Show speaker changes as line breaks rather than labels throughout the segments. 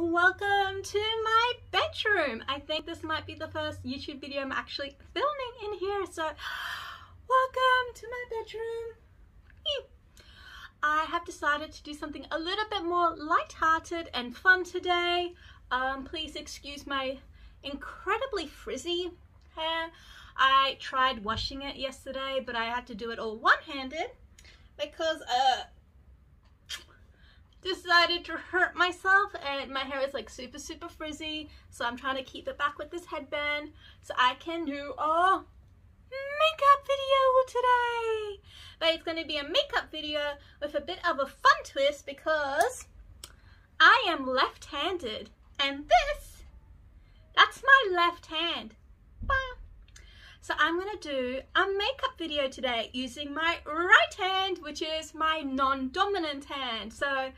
welcome to my bedroom. I think this might be the first YouTube video I'm actually filming in here, so welcome to my bedroom. I have decided to do something a little bit more light-hearted and fun today. Um, please excuse my incredibly frizzy hair. I tried washing it yesterday, but I had to do it all one-handed because uh, decided to hurt myself and my hair is like super super frizzy so I'm trying to keep it back with this headband so I can do a makeup video today. But it's going to be a makeup video with a bit of a fun twist because I am left-handed and this that's my left hand so I'm going to do a makeup video today using my right hand, which is my non-dominant hand. So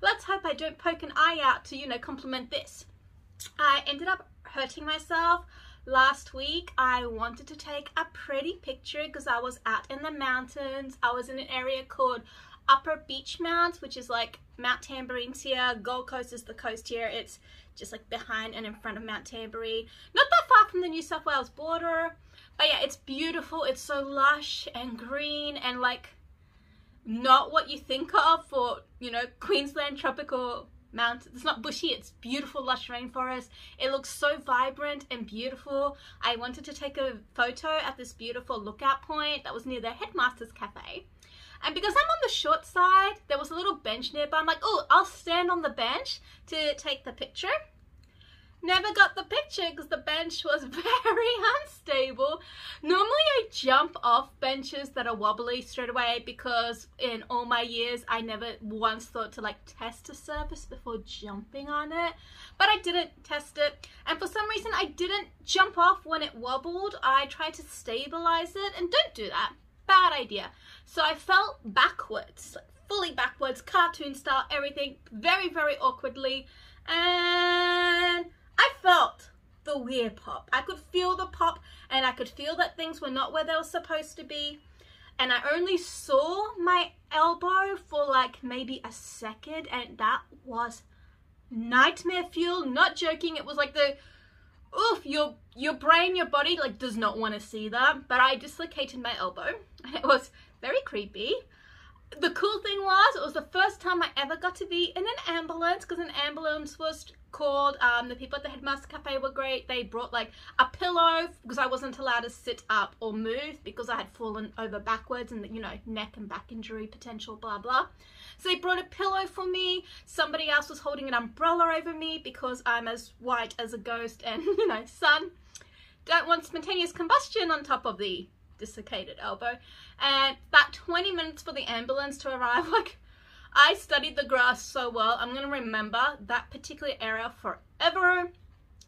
let's hope I don't poke an eye out to, you know, compliment this. I ended up hurting myself last week. I wanted to take a pretty picture because I was out in the mountains. I was in an area called Upper Beechmont, which is like Mount Tamborine's here. Gold Coast is the coast here. It's just like behind and in front of Mount Tamborine. Not that far from the New South Wales border. But yeah, it's beautiful. It's so lush and green and like not what you think of for, you know, Queensland tropical mountains. It's not bushy, it's beautiful lush rainforest. It looks so vibrant and beautiful. I wanted to take a photo at this beautiful lookout point that was near the Headmaster's Cafe. And because I'm on the short side, there was a little bench nearby. I'm like, oh, I'll stand on the bench to take the picture. Never got the picture because the bench was very unstable. Normally I jump off benches that are wobbly straight away because in all my years I never once thought to like test a surface before jumping on it. But I didn't test it and for some reason I didn't jump off when it wobbled. I tried to stabilize it and don't do that. Bad idea. So I fell backwards, fully backwards, cartoon style, everything, very, very awkwardly. And I felt the weird pop. I could feel the pop and I could feel that things were not where they were supposed to be. And I only saw my elbow for like maybe a second and that was nightmare fuel. Not joking. It was like the, oof, your, your brain, your body like does not want to see that. But I dislocated my elbow. And it was very creepy the cool thing was it was the first time I ever got to be in an ambulance because an ambulance was called um, the people at the headmaster cafe were great. They brought like a pillow because I wasn't allowed to sit up or move because I had fallen over backwards and you know neck and back injury potential blah blah. So they brought a pillow for me. Somebody else was holding an umbrella over me because I'm as white as a ghost and you know sun. Don't want spontaneous combustion on top of the dislocated elbow. And about 20 minutes for the ambulance to arrive. Like, I studied the grass so well. I'm going to remember that particular area forever.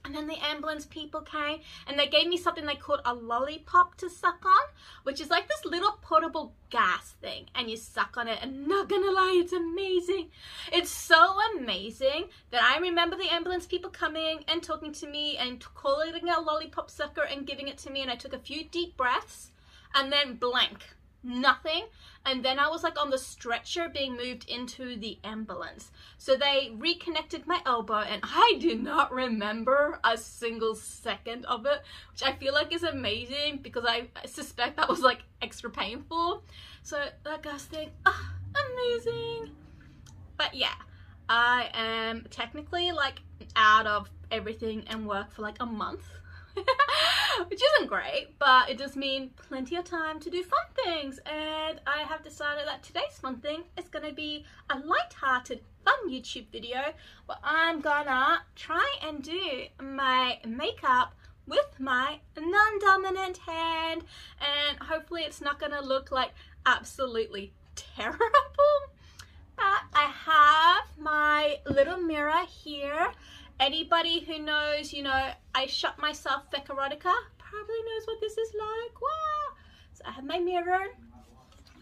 And then the ambulance people came and they gave me something they called a lollipop to suck on, which is like this little portable gas thing. And you suck on it and not gonna lie, it's amazing. It's so amazing that I remember the ambulance people coming and talking to me and calling a lollipop sucker and giving it to me. And I took a few deep breaths and then blank. Nothing. And then I was like on the stretcher being moved into the ambulance. So they reconnected my elbow and I did not remember a single second of it which I feel like is amazing because I suspect that was like extra painful. So that gas thing oh, amazing. But yeah I am technically like out of everything and work for like a month which isn't great, but it does mean plenty of time to do fun things. And I have decided that today's fun thing is going to be a light-hearted, fun YouTube video where I'm gonna try and do my makeup with my non-dominant hand. And hopefully it's not gonna look like absolutely terrible. But I have my little mirror here Anybody who knows, you know, I shot myself Fec Erotica probably knows what this is like. Wow. So I have my mirror.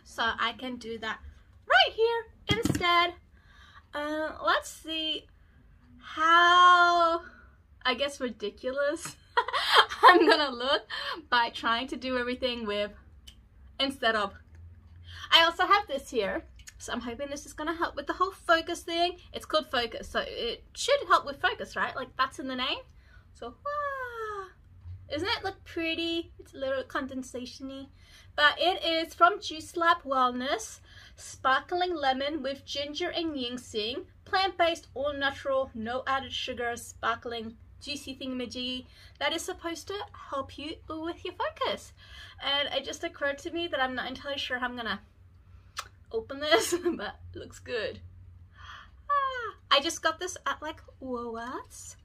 So I can do that right here instead. Uh, let's see how, I guess, ridiculous I'm gonna look by trying to do everything with instead of. I also have this here So I'm hoping this is going to help with the whole focus thing. It's called focus, so it should help with focus, right? Like that's in the name. So, ah, isn't it look pretty? It's a little condensation-y. But it is from Juice Lab Wellness. Sparkling lemon with ginger and ginseng. Plant-based, all-natural, no added sugar, sparkling juicy thingamajiggy that is supposed to help you with your focus. And it just occurred to me that I'm not entirely sure how I'm gonna open this, but looks good. Ah, I just got this at like Woolworths.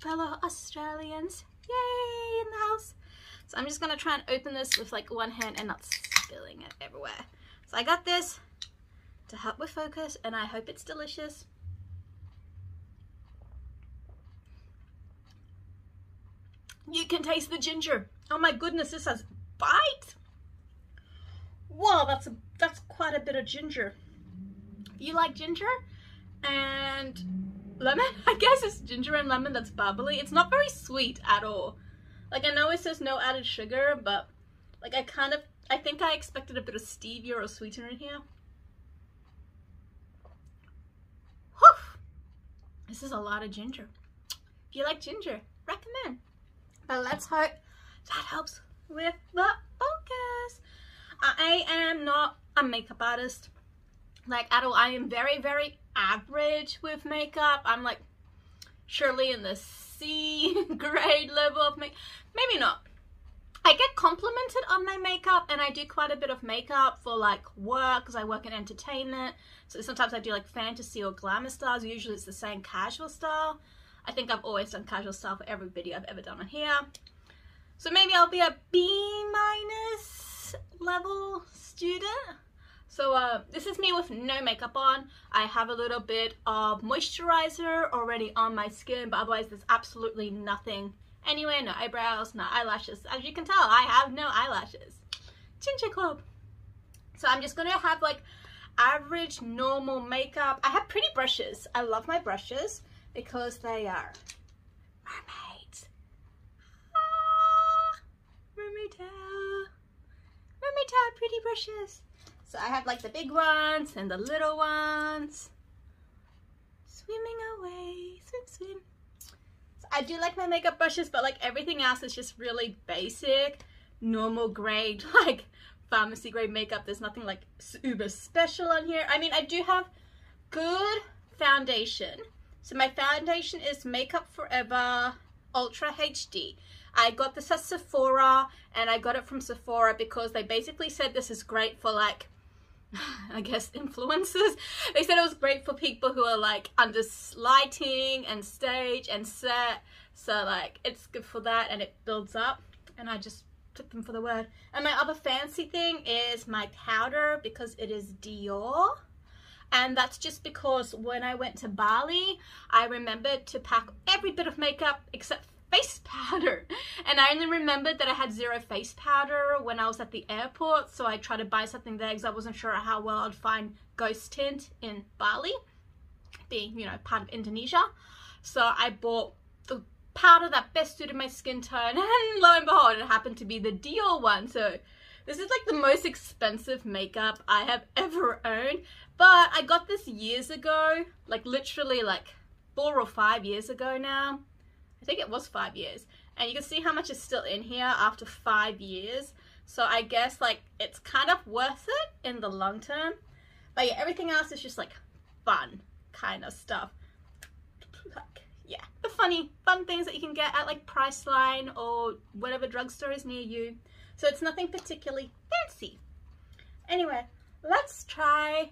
Fellow Australians, yay, in the house. So I'm just gonna try and open this with like one hand and not spilling it everywhere. So I got this to help with focus and I hope it's delicious. You can taste the ginger. Oh my goodness, this has bite. Wow, that's a, that's quite a bit of ginger. You like ginger and lemon? I guess it's ginger and lemon that's bubbly. It's not very sweet at all. Like I know it says no added sugar, but like I kind of, I think I expected a bit of stevia or sweetener in here. Whew. This is a lot of ginger. If you like ginger, recommend. But let's hope that helps with the focus. I am not a makeup artist like at all. I am very, very average with makeup. I'm like surely in the C grade level of make maybe not. I get complimented on my makeup and I do quite a bit of makeup for like work because I work in entertainment. So sometimes I do like fantasy or glamour styles. Usually it's the same casual style. I think I've always done casual style for every video I've ever done on here. So maybe I'll be a B minus level student. So uh, this is me with no makeup on. I have a little bit of moisturizer already on my skin, but otherwise there's absolutely nothing anywhere. No eyebrows, no eyelashes. As you can tell, I have no eyelashes. Ginger Club. So I'm just to have like average normal makeup. I have pretty brushes. I love my brushes because they are mermaids. Tail pretty brushes. So I have like the big ones and the little ones. Swimming away, swim, swim. So I do like my makeup brushes, but like everything else is just really basic, normal grade, like pharmacy grade makeup. There's nothing like uber special on here. I mean, I do have good foundation so my foundation is Makeup Forever Ultra HD. I got this at Sephora and I got it from Sephora because they basically said this is great for like, I guess influencers. They said it was great for people who are like under lighting and stage and set. So like it's good for that and it builds up and I just took them for the word. And my other fancy thing is my powder because it is Dior and that's just because when I went to Bali I remembered to pack every bit of makeup except face powder. And I only remembered that I had zero face powder when I was at the airport so I tried to buy something there because I wasn't sure how well I'd find ghost tint in Bali being you know part of Indonesia. So I bought the powder that best suited my skin tone and lo and behold it happened to be the Dior one. So this is like the most expensive makeup I have ever owned but I got this years ago, like literally like four or five years ago now. I think it was five years. And you can see how much is still in here after five years. So I guess like it's kind of worth it in the long term. But yeah, everything else is just like fun kind of stuff. Like, yeah, the funny, fun things that you can get at like Priceline or whatever drugstore is near you. So it's nothing particularly fancy. Anyway, let's try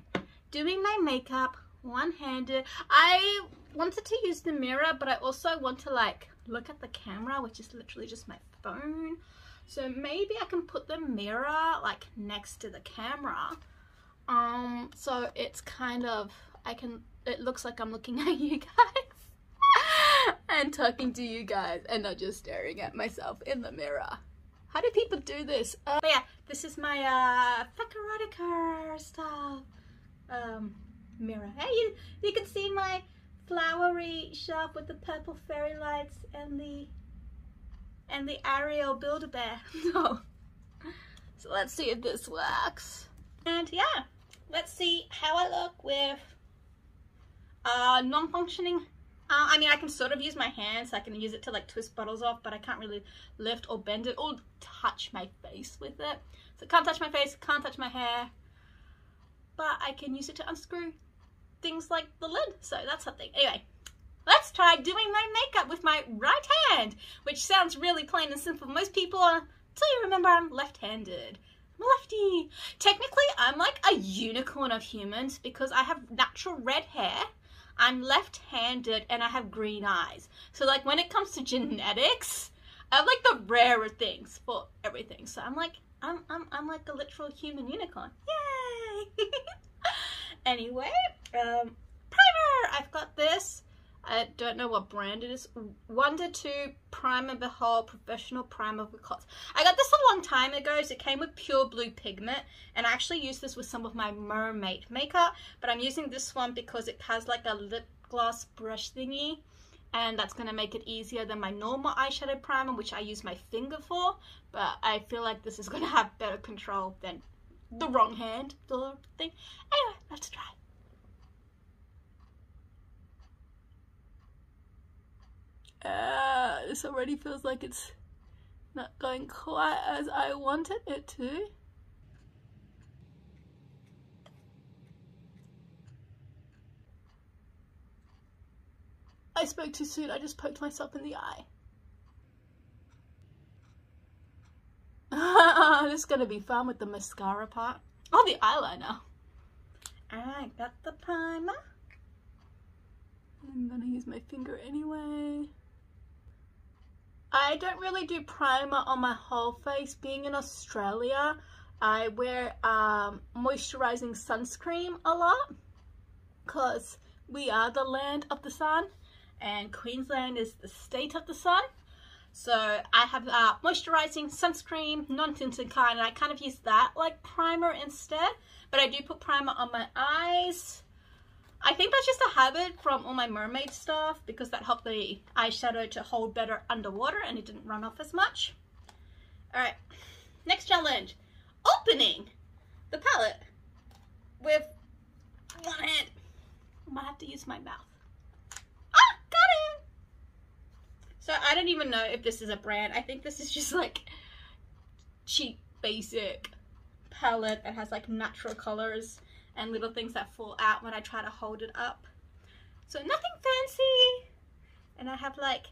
doing my makeup one-handed. I wanted to use the mirror, but I also want to like look at the camera, which is literally just my phone. So maybe I can put the mirror like next to the camera. Um, so it's kind of, I can, it looks like I'm looking at you guys and talking to you guys and not just staring at myself in the mirror. How do people do this? Uh, but yeah, this is my uh, Erotica stuff um, mirror. Hey, you, you can see my flowery shelf with the purple fairy lights and the and the Ariel Build-A-Bear. so, so let's see if this works. And yeah, let's see how I look with uh, non-functioning. Uh, I mean, I can sort of use my hands. I can use it to like twist bottles off, but I can't really lift or bend it or touch my face with it. So can't touch my face, can't touch my hair, but I can use it to unscrew things like the lid. So that's something. Anyway, let's try doing my makeup with my right hand, which sounds really plain and simple. Most people are, until you remember I'm left-handed. I'm a lefty. Technically, I'm like a unicorn of humans because I have natural red hair. I'm left-handed and I have green eyes. So like when it comes to genetics, I have like the rarer things for everything. So I'm like, I'm, I'm, I'm like a literal human unicorn. Yay! anyway, um, primer! I've got this. I don't know what brand it is. Wonder 2 Primer Behold Professional Primer with Clots. I got this a long time ago. So it came with pure blue pigment. And I actually used this with some of my mermaid makeup. But I'm using this one because it has like a lip gloss brush thingy. And that's going to make it easier than my normal eyeshadow primer, which I use my finger for. But I feel like this is going to have better control than the wrong hand the thing. Anyway, let's try. Uh, this already feels like it's not going quite as I wanted it to. I spoke too soon, I just poked myself in the eye. this is gonna be fun with the mascara part. Oh, the eyeliner. I got the primer. I'm gonna use my finger anyway. I don't really do primer on my whole face. Being in Australia, I wear um, moisturizing sunscreen a lot because we are the land of the sun and Queensland is the state of the sun. So I have uh, moisturizing sunscreen, non-tinted kind, and I kind of use that like primer instead. But I do put primer on my eyes. I think that's just a habit from all my mermaid stuff because that helped the eyeshadow to hold better underwater and it didn't run off as much. Alright, next challenge. Opening the palette with one hand. I might have to use my mouth. So I don't even know if this is a brand. I think this is just like cheap, basic palette that has like natural colors and little things that fall out when I try to hold it up. So nothing fancy. And I have like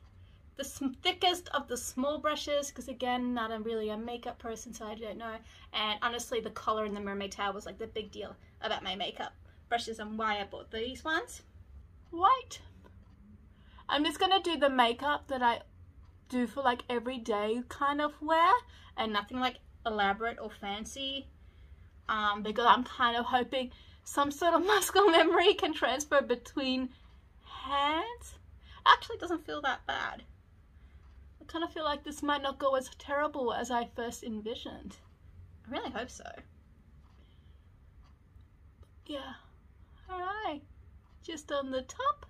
the thickest of the small brushes because again, not a really a makeup person, so I don't know. And honestly, the color in the mermaid tail was like the big deal about my makeup brushes and why I bought these ones. White. I'm just going to do the makeup that I do for like everyday kind of wear and nothing like elaborate or fancy um, because I'm kind of hoping some sort of muscle memory can transfer between hands. Actually, doesn't feel that bad. I kind of feel like this might not go as terrible as I first envisioned. I really hope so. Yeah. Alright. Just on the top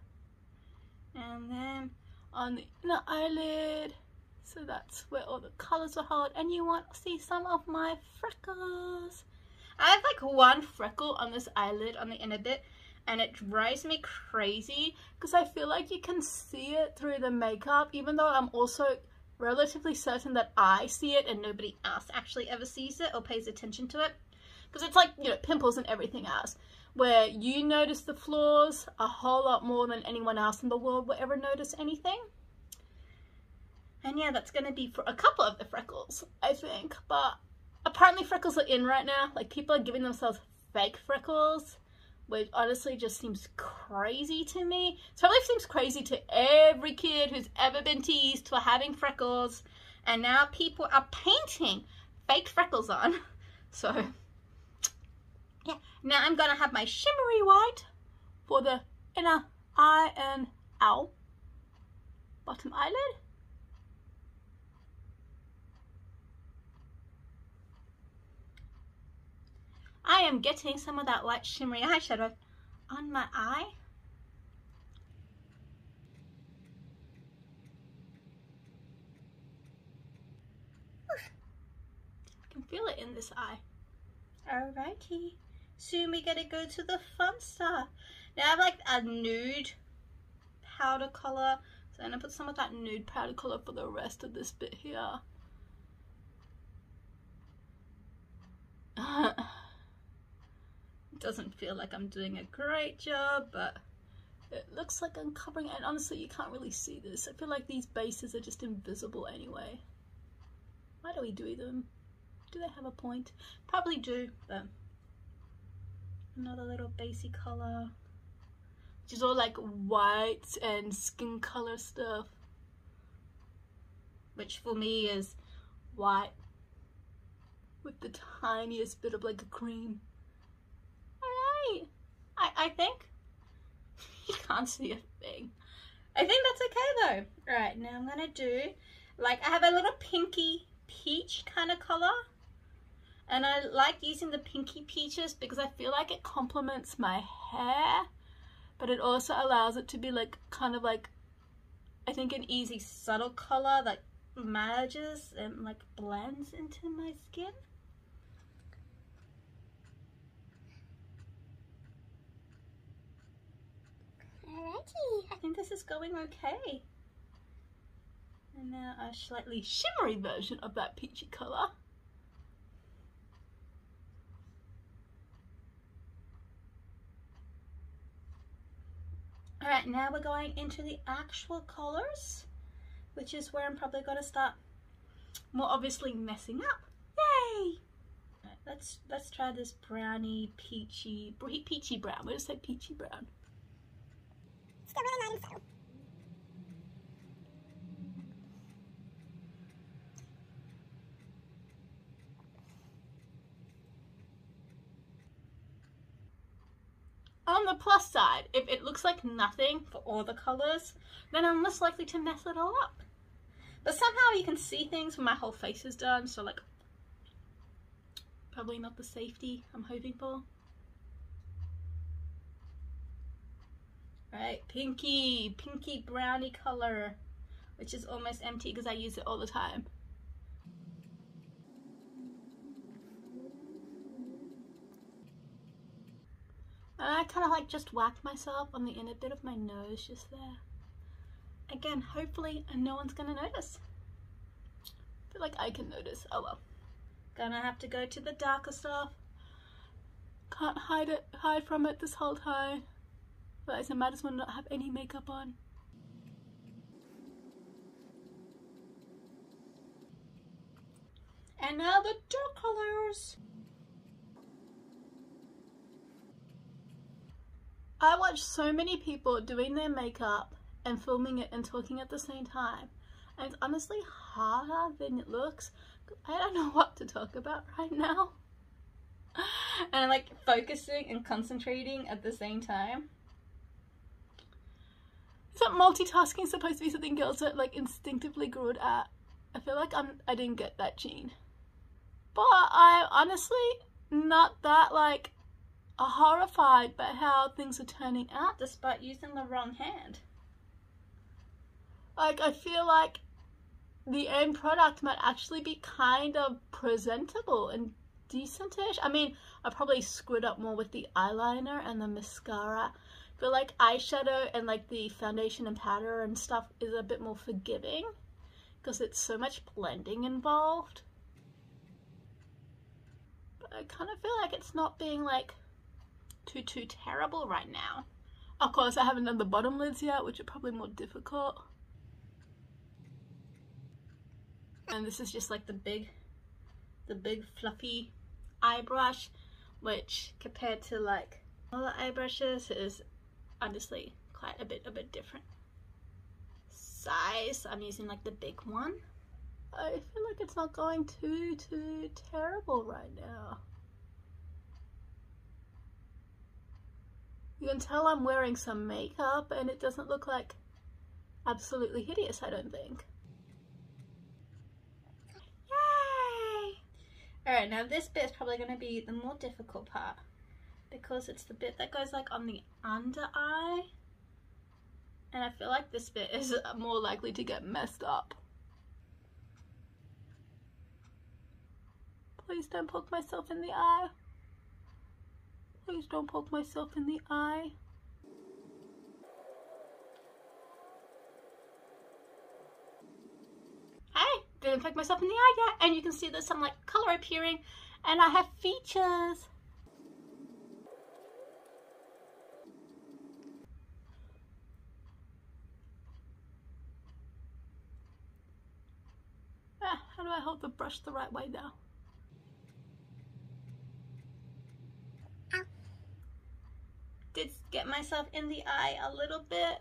and then on the inner eyelid. So that's where all the colors are held. And you want to see some of my freckles. I have like one freckle on this eyelid on the inner bit and it drives me crazy because I feel like you can see it through the makeup even though I'm also relatively certain that I see it and nobody else actually ever sees it or pays attention to it. Because it's like you know pimples and everything else where you notice the flaws a whole lot more than anyone else in the world will ever notice anything. And yeah, that's going to be for a couple of the freckles, I think. But apparently freckles are in right now. Like people are giving themselves fake freckles, which honestly just seems crazy to me. It probably seems crazy to every kid who's ever been teased for having freckles. And now people are painting fake freckles on. So yeah. Now I'm going to have my shimmery white for the inner eye and owl. Bottom eyelid. I am getting some of that light shimmery eyeshadow on my eye. I can feel it in this eye. Alrighty. Soon we gotta go to the fun stuff. Now I have like a nude powder color. So I'm gonna put some of that nude powder color for the rest of this bit here. it doesn't feel like I'm doing a great job, but it looks like I'm covering it. And honestly, you can't really see this. I feel like these bases are just invisible anyway. Why do we do them? Do they have a point? Probably do, but another little basic color. Which is all like white and skin color stuff. Which for me is white with the tiniest bit of like a cream. Alright. I, I think you can't see a thing. I think that's okay though. Alright now I'm gonna do like I have a little pinky peach kind of color and I like using the pinky peaches because I feel like it complements my hair but it also allows it to be like kind of like I think an easy subtle color that matches and like blends into my skin. Alrighty, I think this is going okay. And now a slightly shimmery version of that peachy colour. All right, now we're going into the actual colors, which is where I'm probably going to start more obviously messing up. Yay! Right, let's let's try this brownie peachy peachy brown. We'll just say peachy brown. Really nice though. On the plus side, if it looks like nothing for all the colors, then I'm less likely to mess it all up. But somehow you can see things when my whole face is done, so like, probably not the safety I'm hoping for. Right, pinky, pinky brownie color, which is almost empty because I use it all the time. And I kind of like just whacked myself on the inner bit of my nose just there. Again, hopefully no one's gonna notice. I feel like I can notice, oh well. Gonna have to go to the darker stuff. Can't hide it, hide from it this whole time. Otherwise I might as well not have any makeup on. And now the dark colors. I watch so many people doing their makeup and filming it and talking at the same time. And it's honestly harder than it looks. I don't know what to talk about right now. and like focusing and concentrating at the same time. Is that multitasking supposed to be something girls are like instinctively good at? I feel like I'm I didn't get that gene. But I honestly not that like are horrified by how things are turning out despite using the wrong hand. Like, I feel like the end product might actually be kind of presentable and decentish. I mean, I probably screwed up more with the eyeliner and the mascara. But like eyeshadow and like the foundation and powder and stuff is a bit more forgiving because it's so much blending involved. But I kind of feel like it's not being like too, too terrible right now. Of course, I haven't done the bottom lids yet, which are probably more difficult. And this is just like the big, the big fluffy eye brush, which compared to like other eye brushes is honestly quite a bit, a bit different size. I'm using like the big one. I feel like it's not going too, too terrible right now. You can tell I'm wearing some makeup and it doesn't look like absolutely hideous, I don't think. Yay! Alright, now this bit is probably going to be the more difficult part because it's the bit that goes like on the under eye and I feel like this bit is more likely to get messed up. Please don't poke myself in the eye. Please don't poke myself in the eye. Hey, didn't poke myself in the eye yet. And you can see there's some like color appearing and I have features. Ah, how do I hold the brush the right way now? Did get myself in the eye a little bit.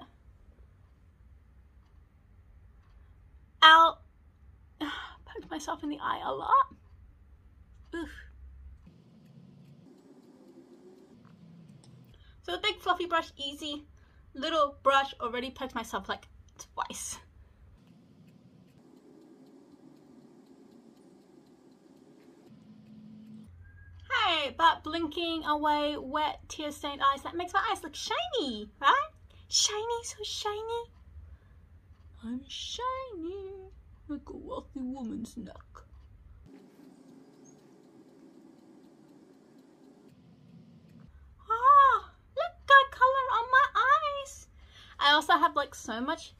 Out. Poked myself in the eye a lot. Oof. So the big fluffy brush, easy. Little brush, already poked myself like twice. That blinking away wet tear stained eyes, that makes my eyes look shiny, right? Shiny, so shiny. I'm shiny like a wealthy woman's neck. Ah, look, got color on my eyes. I also have like so much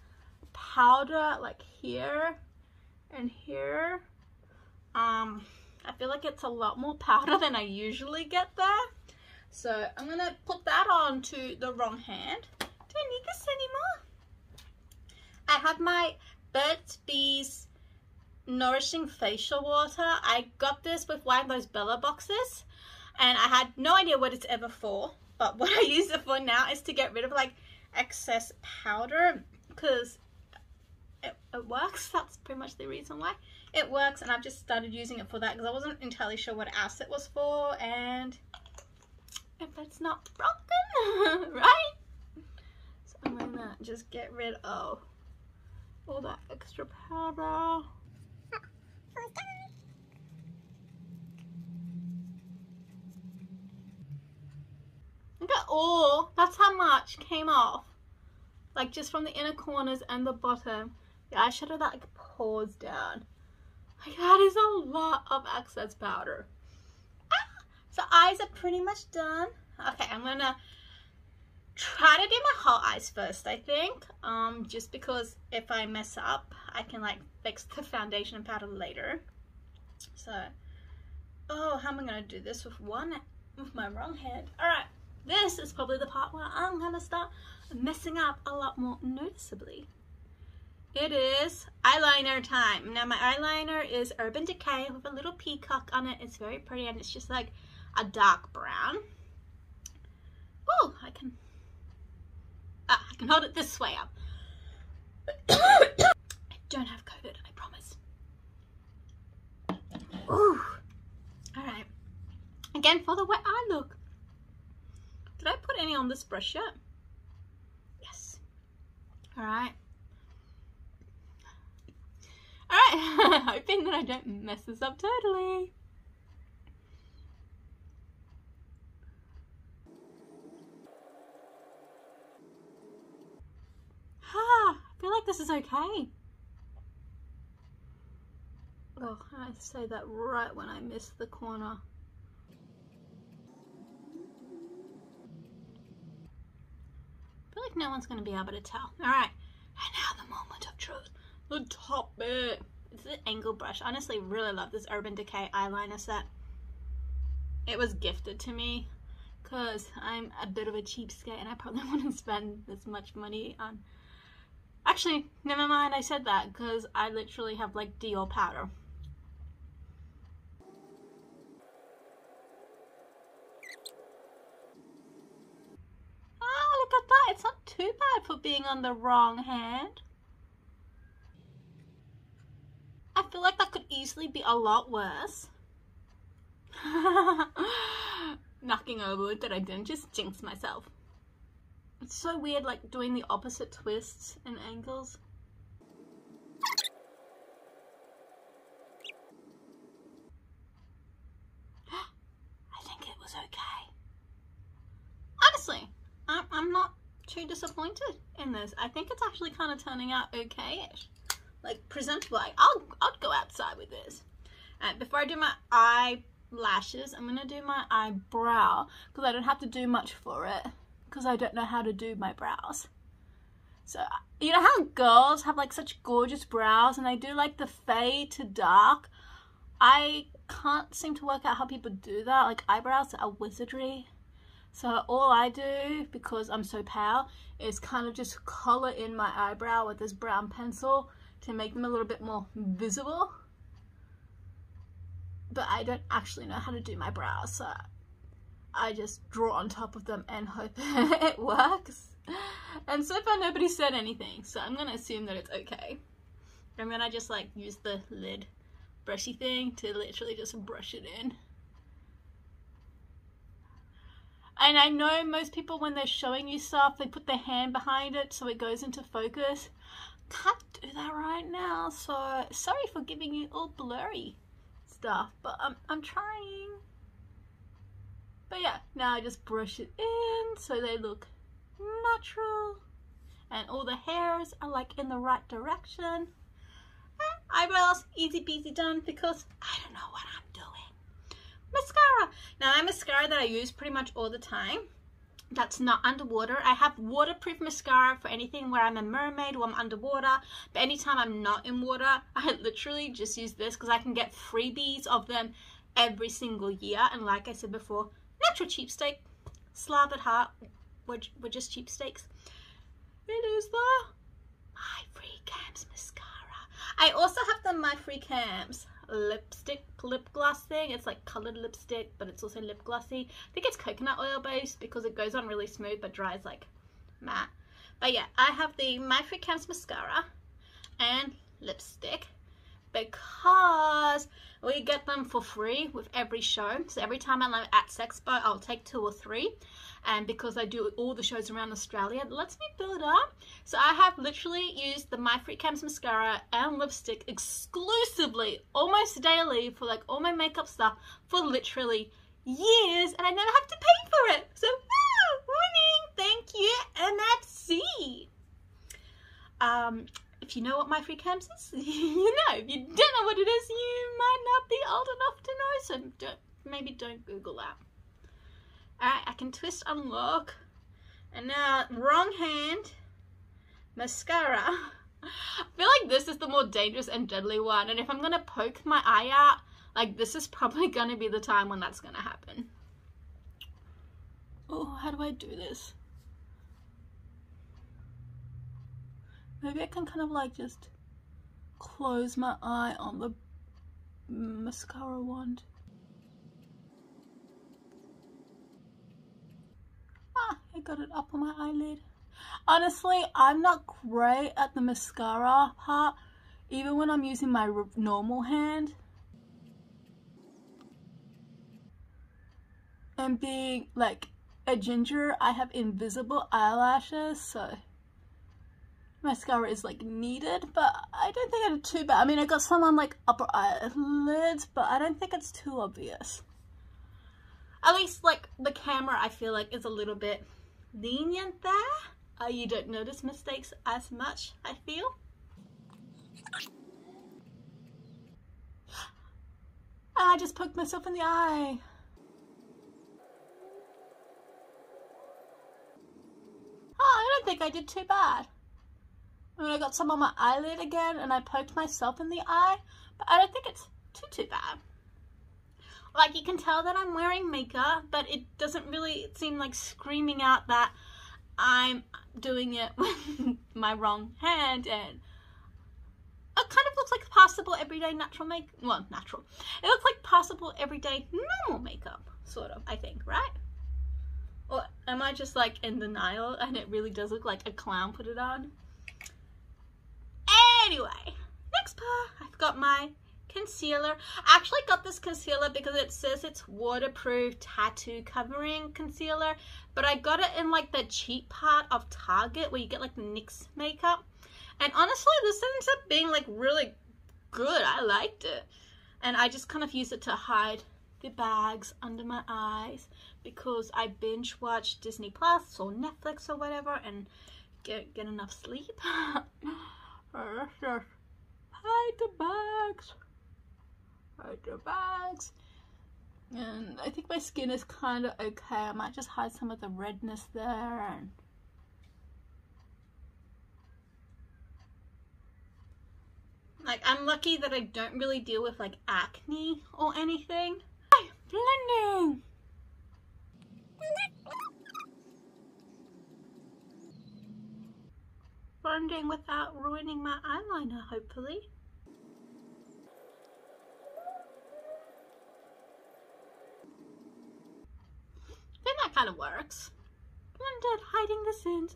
powder like here and here. Um, I feel like it's a lot more powder than I usually get there. So I'm gonna put that on to the wrong hand. Do I need this anymore? I have my Burt's Bees Nourishing Facial Water. I got this with one of those Bella boxes and I had no idea what it's ever for. But what I use it for now is to get rid of like excess powder because it, works. That's pretty much the reason why it works and I've just started using it for that because I wasn't entirely sure what else it was for and if it's not broken, right? So I'm gonna just get rid of all that extra powder. Look at all, that's how much came off. Like just from the inner corners and the bottom. The eyeshadow that like pours down. Like that is a lot of excess powder. Ah, so eyes are pretty much done. Okay, I'm gonna try to do my whole eyes first, I think. Um, just because if I mess up, I can like fix the foundation and powder later. So, oh, how am I gonna do this with one, with my wrong hand? All right, this is probably the part where I'm gonna start messing up a lot more noticeably. It is eyeliner time. Now my eyeliner is Urban Decay with a little peacock on it. It's very pretty and it's just like a dark brown. Oh, I can Ah, I can hold it this way up. I don't have COVID, I promise. Ooh. Alright. Again, for the wet eye look. Did I put any on this brush yet? Yes. Alright. Alright, hoping that I don't mess this up totally. Ah, I feel like this is okay. Oh, I say that right when I miss the corner. I feel like no one's going to be able to tell. Alright, and now the moment of truth. The top bit. It's the angle brush. Honestly, really love this Urban Decay eyeliner set. It was gifted to me because I'm a bit of a cheapskate and I probably wouldn't spend this much money on Actually, never mind, I said that because I literally have like Dior powder. Oh, look at that. It's not too bad for being on the wrong hand. I feel like that could easily be a lot worse. Knocking over that I didn't just jinx myself. It's so weird like doing the opposite twists and angles. I think it was okay. Honestly, I'm, I'm not too disappointed in this. I think it's actually kind of turning out okay-ish. Like presentable. I'll, I'll go outside with this. Uh, before I do my eyelashes, I'm going to do my eyebrow because I don't have to do much for it because I don't know how to do my brows. So, you know how girls have like such gorgeous brows and they do like the fade to dark? I can't seem to work out how people do that. Like eyebrows are wizardry. So all I do, because I'm so pale, is kind of just color in my eyebrow with this brown pencil to make them a little bit more visible. But I don't actually know how to do my brows, so I just draw on top of them and hope it works. And so far nobody said anything, so I'm gonna assume that it's okay. I'm gonna just like use the lid brushy thing to literally just brush it in. And I know most people, when they're showing you stuff, they put their hand behind it so it goes into focus. Can't do that right now, so sorry for giving you all blurry stuff, but I'm, I'm trying. But yeah, now I just brush it in so they look natural. And all the hairs are like in the right direction. Eh, eyebrows, easy peasy done because I don't know what I'm doing. mascara. Now, my mascara that I use pretty much all the time, that's not underwater. I have waterproof mascara for anything where I'm a mermaid or I'm underwater. But anytime I'm not in water, I literally just use this because I can get freebies of them every single year. And like I said before, natural cheapskate, slav at heart, we're, we're just cheapskates. It is the My Free Cams mascara. I also have the My Free Cams lipstick lip gloss thing. It's like colored lipstick, but it's also lip glossy. I think it's coconut oil based because it goes on really smooth but dries like matte. But yeah, I have the My Free Cams mascara and lipstick because we get them for free with every show. So every time I'm at Sexpo, I'll take two or three. And because I do all the shows around Australia, it lets me build up. So I have literally used the My Free Cams mascara and lipstick exclusively, almost daily, for like all my makeup stuff for literally years. And I never have to pay for it. So, woo, winning, thank you, MFC. Um, if you know what my free cams is, you know. If you don't know what it is, you might not be old enough to know, so don't, maybe don't Google that. Alright, I can twist unlock. And now, wrong hand, mascara. I feel like this is the more dangerous and deadly one, and if I'm going to poke my eye out, like this is probably going to be the time when that's going to happen. Oh, how do I do this? Maybe I can kind of like just close my eye on the mascara wand. Ah, I got it up on my eyelid. Honestly, I'm not great at the mascara part, even when I'm using my normal hand. And being like a ginger, I have invisible eyelashes, so mascara is like needed, but I don't think it's too bad. I mean, I got some on like upper eyelids, but I don't think it's too obvious. At least like the camera, I feel like is a little bit lenient there. Uh, you don't notice mistakes as much, I feel. And I just poked myself in the eye. Oh, I don't think I did too bad. I mean, I got some on my eyelid again and I poked myself in the eye. But I don't think it's too, too bad. Like you can tell that I'm wearing makeup, but it doesn't really seem like screaming out that I'm doing it with my wrong hand and it kind of looks like possible everyday natural make well natural. It looks like possible everyday normal makeup sort of I think right? Or am I just like in denial and it really does look like a clown put it on? Anyway, next part, I've got my concealer. I actually got this concealer because it says it's waterproof tattoo covering concealer, but I got it in like the cheap part of Target where you get like NYX makeup. And honestly, this ends up being like really good. I liked it. And I just kind of use it to hide the bags under my eyes because I binge watch Disney Plus or Netflix or whatever and get, get enough sleep. Hide the bags. The bags. And I think my skin is kind of okay. I might just hide some of the redness there and Like, I'm lucky that I don't really deal with, like, acne or anything. Hi, blending! Blending without ruining my eyeliner, hopefully. That kind of works. Blended, hiding the sins.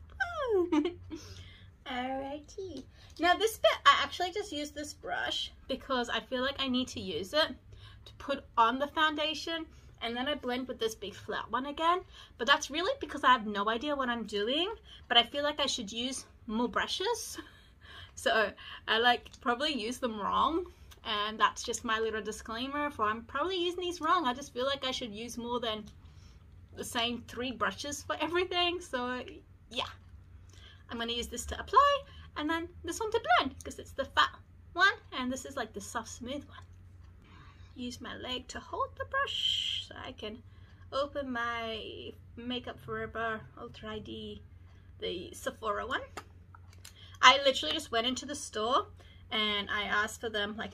Alrighty. Now this bit, I actually just use this brush because I feel like I need to use it to put on the foundation and then I blend with this big flat one again. But that's really because I have no idea what I'm doing, but I feel like I should use more brushes. So I like probably use them wrong and that's just my little disclaimer for I'm probably using these wrong. I just feel like I should use more than the same three brushes for everything. So yeah, I'm to use this to apply and then this one to blend because it's the fat one and this is like the soft smooth one. Use my leg to hold the brush so I can open my Makeup Forever Ultra HD, the Sephora one. I literally just went into the store and I asked for them like,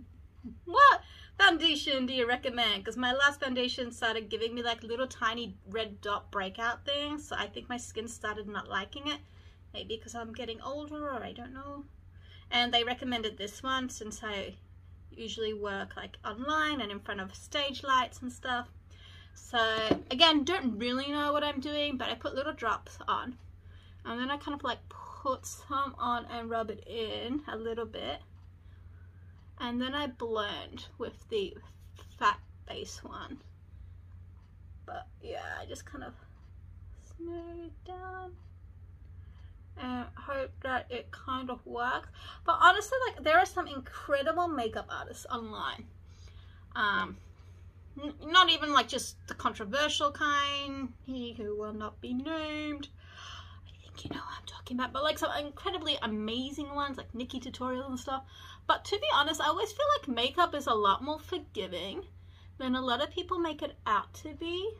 what foundation do you recommend? Because my last foundation started giving me like little tiny red dot breakout things. So I think my skin started not liking it. Maybe because I'm getting older or I don't know. And they recommended this one since I usually work like online and in front of stage lights and stuff. So again, don't really know what I'm doing, but I put little drops on. And then I kind of like put some on and rub it in a little bit. And then I blend with the fat base one. But yeah, I just kind of smooth it down and hope that it kind of works. But honestly, like there are some incredible makeup artists online. Um, not even like just the controversial kind, he who will not be named. I think you know what I'm talking about, but like some incredibly amazing ones like NikkieTutorials and stuff. But to be honest, I always feel like makeup is a lot more forgiving than a lot of people make it out to be.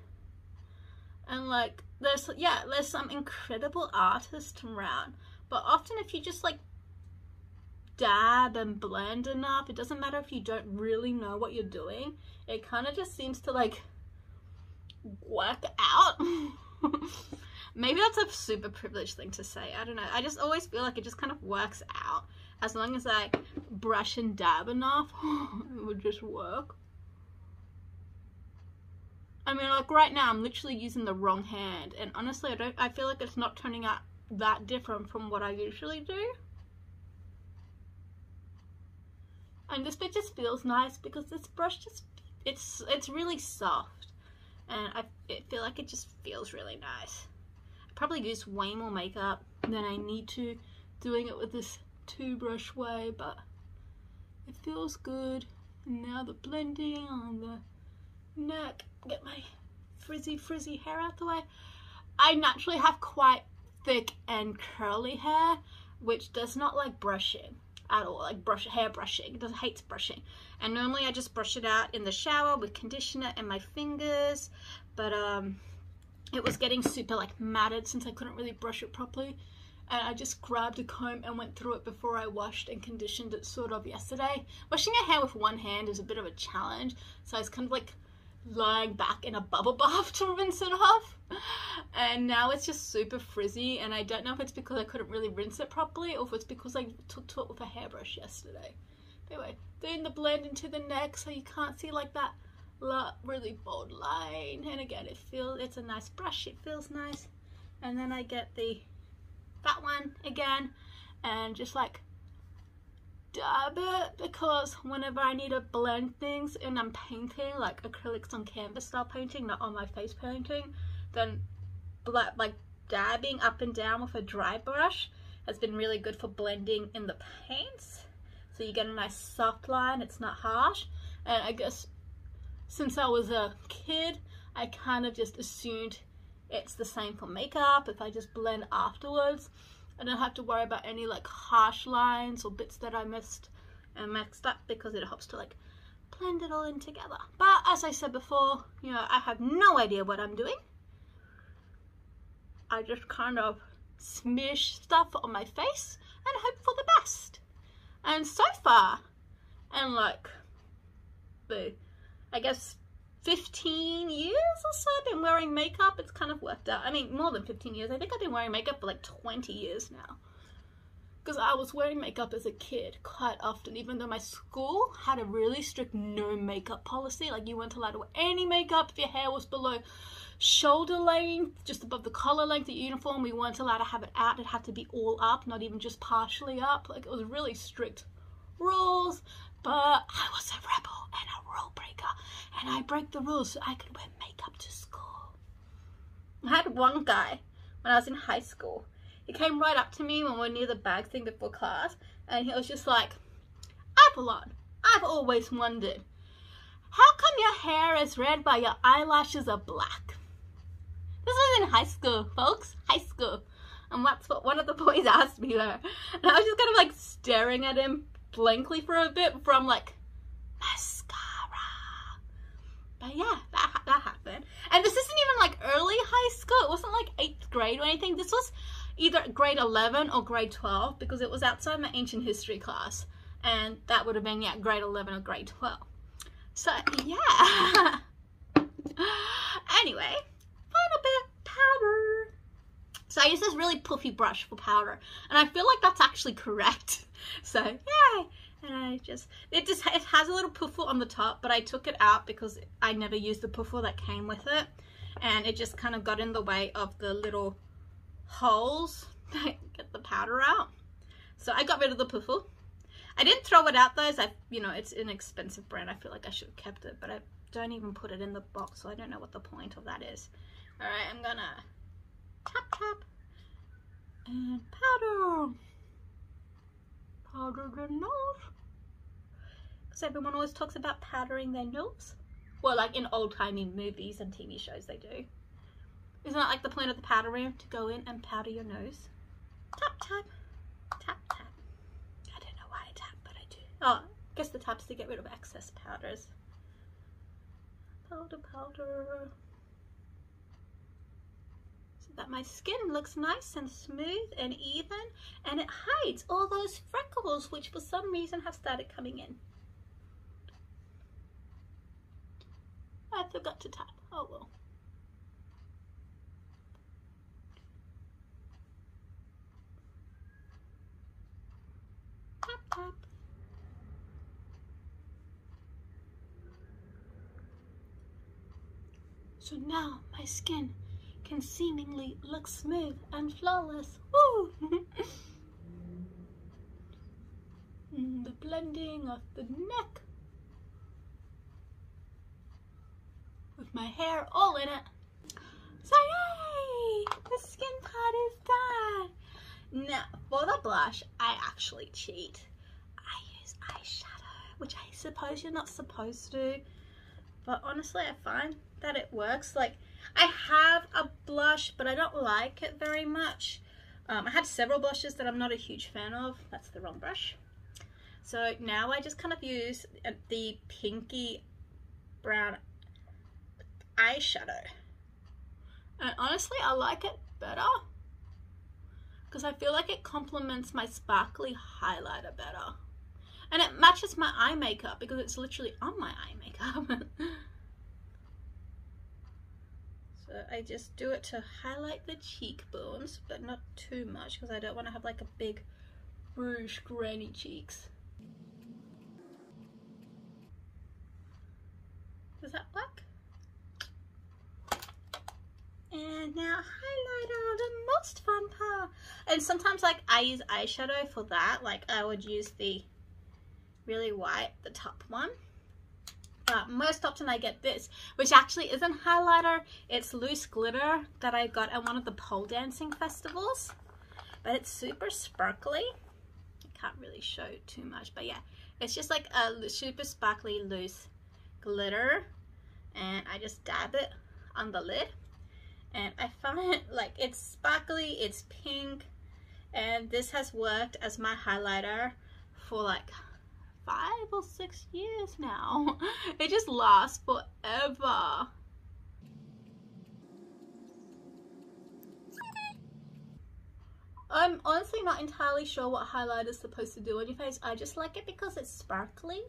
And like there's yeah there's some incredible artists around but often if you just like dab and blend enough it doesn't matter if you don't really know what you're doing it kind of just seems to like work out maybe that's a super privileged thing to say i don't know i just always feel like it just kind of works out as long as i brush and dab enough it would just work I mean, like right now, I'm literally using the wrong hand, and honestly, I don't. I feel like it's not turning out that different from what I usually do. And this bit just feels nice because this brush just it's it's really soft, and I feel like it just feels really nice. I probably use way more makeup than I need to doing it with this two brush way, but it feels good. And now the blending on the neck, get my frizzy frizzy hair out the way. I naturally have quite thick and curly hair, which does not like brushing at all, like brush hair brushing. It does hates brushing. And normally I just brush it out in the shower with conditioner and my fingers, but um, it was getting super like matted since I couldn't really brush it properly. And I just grabbed a comb and went through it before I washed and conditioned it sort of yesterday. Washing your hair with one hand is a bit of a challenge, so I was kind of like lying back in a bubble bath to rinse it off. And now it's just super frizzy and I don't know if it's because I couldn't really rinse it properly or if it's because I took to it with a hairbrush yesterday. Anyway, doing the blend into the neck so you can't see like that really bold line. And again, it feels, it's a nice brush, it feels nice. And then I get the fat one again and just like dab it because whenever I need to blend things and I'm painting like acrylics on canvas style painting not on my face painting then like dabbing up and down with a dry brush has been really good for blending in the paints so you get a nice soft line it's not harsh. And I guess since I was a kid I kind of just assumed it's the same for makeup if I just blend afterwards I don't have to worry about any like harsh lines or bits that I missed and mixed up because it helps to like blend it all in together. But as I said before, you know, I have no idea what I'm doing. I just kind of smish stuff on my face and hope for the best. And so far, and like the, I guess 15 years or so I've been wearing makeup, it's kind of worked out. I mean, more than 15 years. I think I've been wearing makeup for like 20 years now because I was wearing makeup as a kid quite often, even though my school had a really strict no makeup policy. Like, you weren't allowed to wear any makeup if your hair was below shoulder length, just above the collar length of your uniform. We weren't allowed to have it out, it had to be all up, not even just partially up. Like, it was really strict rules, but I was a rebel and a rule breaker, and I break the rules so I could wear makeup to school. I had one guy when I was in high school he came right up to me when we were near the bag thing before class, and he was just like, Avalon, I've always wondered, how come your hair is red but your eyelashes are black? This was in high school, folks, high school. And that's what one of the boys asked me there. And I was just kind of like staring at him blankly for a bit I'm like, mascara. But yeah, that, that happened. And this isn't even like early high school. It wasn't like eighth grade or anything. This was either grade 11 or grade 12 because it was outside my ancient history class and that would have been yeah grade 11 or grade 12 so yeah anyway final bit powder so I use this really puffy brush for powder and I feel like that's actually correct so yay and I just it just it has a little puffle on the top but I took it out because I never used the puffle that came with it and it just kind of got in the way of the little holes that get the powder out. So I got rid of the puffle. I didn't throw it out though, as I, you know, it's an expensive brand. I feel like I should have kept it, but I don't even put it in the box, so I don't know what the point of that is. All right, I'm gonna tap, tap, and powder. Powder the nose. Because everyone always talks about powdering their nose. Well, like in old-timey movies and TV shows they do. Isn't that like the point of the powder room? To go in and powder your nose? Tap, tap, tap, tap. I don't know why I tap, but I do. Oh, I guess the tap's to get rid of excess powders. Powder, powder. That my skin looks nice and smooth and even and it hides all those freckles which for some reason have started coming in. I forgot to tap. Oh well. Tap, tap. So now my skin can seemingly look smooth and flawless. Mm, the blending of the neck with my hair all in it. So yay! The skin part is done. Now, for the blush, I actually cheat I use eyeshadow, which I suppose you're not supposed to. But honestly, I find that it works. Like, I have a blush, but I don't like it very much. Um, I had several blushes that I'm not a huge fan of. That's the wrong brush. So now I just kind of use the pinky brown eyeshadow. And honestly, I like it better because I feel like it complements my sparkly highlighter better. And it matches my eye makeup because it's literally on my eye makeup. so I just do it to highlight the cheekbones, but not too much because I don't want to have like a big rouge granny cheeks. Is that black? And now highlighter, the most fun part. And sometimes like I use eyeshadow for that. Like I would use the really white, the top one. But most often I get this, which actually isn't highlighter. It's loose glitter that I got at one of the pole dancing festivals. But it's super sparkly. I can't really show too much, but yeah. It's just like a super sparkly loose glitter. And I just dab it on the lid. And I find like it's sparkly, it's pink. And this has worked as my highlighter for like five or six years now. It just lasts forever. I'm honestly not entirely sure what highlight is supposed to do on your face. I just like it because it's sparkly.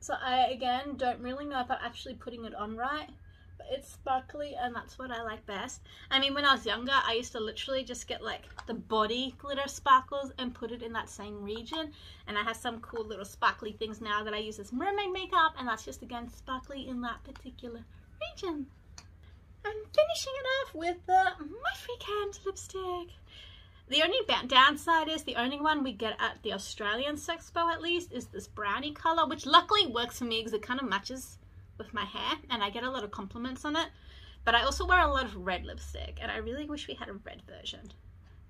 So I, again, don't really know if I'm actually putting it on right. It's sparkly and that's what I like best. I mean, when I was younger, I used to literally just get like the body glitter sparkles and put it in that same region. And I have some cool little sparkly things now that I use as mermaid makeup. And that's just, again, sparkly in that particular region. I'm finishing it off with the My Freak Hand lipstick. The only downside is the only one we get at the Australian Sexpo at least is this brownie color, which luckily works for me because it kind of matches with my hair and I get a lot of compliments on it. But I also wear a lot of red lipstick and I really wish we had a red version.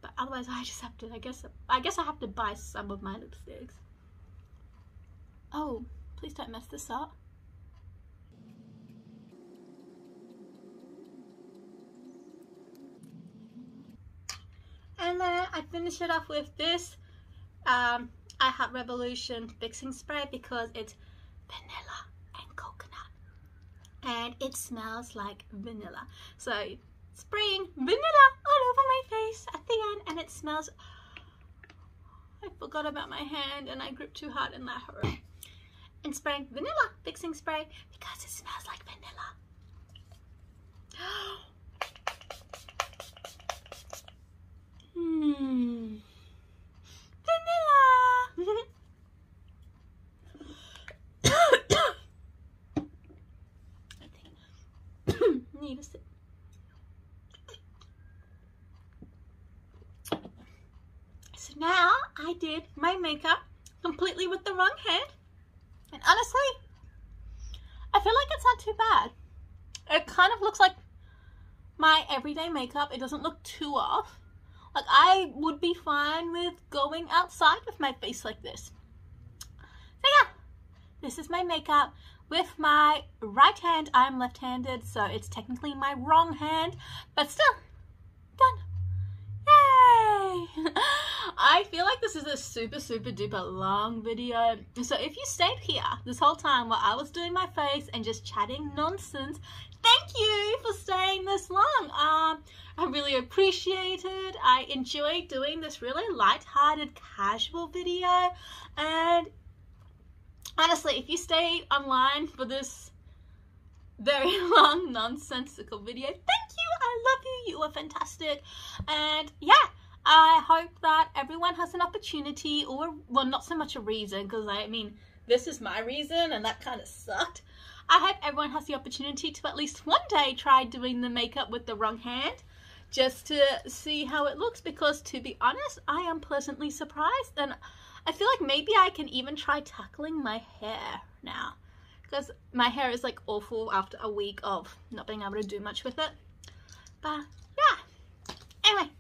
But otherwise I just have to, I guess, I guess I have to buy some of my lipsticks. Oh, please don't mess this up. And then I finish it off with this um, I Heart Revolution fixing spray because it's vanilla. And it smells like vanilla. So spraying vanilla all over my face at the end and it smells I forgot about my hand and I gripped too hard and that hurt. And spraying vanilla fixing spray because it smells like vanilla. Hmm. Vanilla. Need a sip. So now I did my makeup completely with the wrong hand. And honestly, I feel like it's not too bad. It kind of looks like my everyday makeup. It doesn't look too off. Like I would be fine with going outside with my face like this. So yeah, this is my makeup with my right hand. I'm left-handed, so it's technically my wrong hand, but still, done. Yay! I feel like this is a super, super duper long video. So if you stayed here this whole time while I was doing my face and just chatting nonsense, thank you for staying this long. Um, I really appreciate it. I enjoy doing this really light-hearted, casual video. And honestly, if you stay online for this very long, nonsensical video, thank you. I love you. You are fantastic. And yeah, I hope that everyone has an opportunity or, well, not so much a reason because I mean, this is my reason and that kind of sucked. I hope everyone has the opportunity to at least one day try doing the makeup with the wrong hand just to see how it looks because to be honest, I am pleasantly surprised and I feel like maybe I can even try tackling my hair now because my hair is like awful after a week of not being able to do much with it. But yeah, anyway,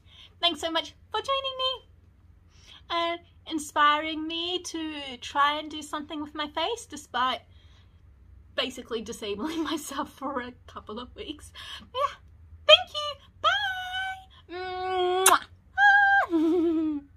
thanks so much for joining me and inspiring me to try and do something with my face despite basically disabling myself for a couple of weeks. But yeah, thank you. Bye. Mwah.